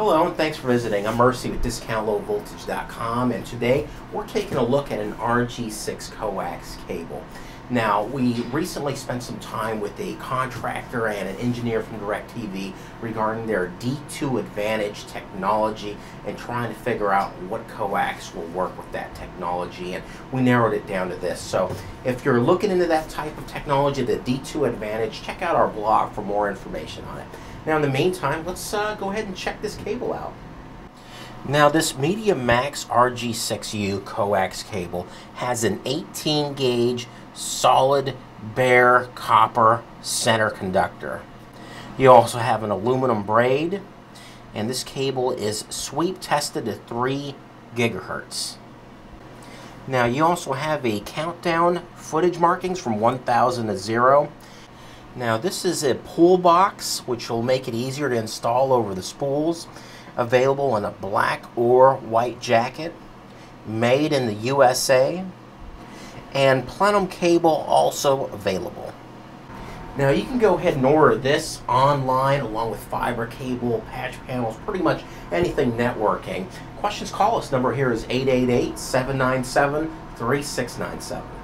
Hello and thanks for visiting. I'm Mercy with DiscountLowVoltage.com and today we're taking a look at an RG6 coax cable. Now, we recently spent some time with a contractor and an engineer from DirecTV regarding their D2 Advantage technology and trying to figure out what coax will work with that technology. And we narrowed it down to this. So, if you're looking into that type of technology, the D2 Advantage, check out our blog for more information on it. Now, in the meantime, let's uh, go ahead and check this cable out. Now, this Media Max RG6U coax cable has an 18 gauge solid bare copper center conductor. You also have an aluminum braid, and this cable is sweep tested to 3 gigahertz. Now, you also have a countdown footage markings from 1000 to 0 now this is a pull box which will make it easier to install over the spools. Available in a black or white jacket. Made in the USA. And plenum cable also available. Now you can go ahead and order this online along with fiber cable, patch panels, pretty much anything networking. Questions call us. Number here is 888 797 3697.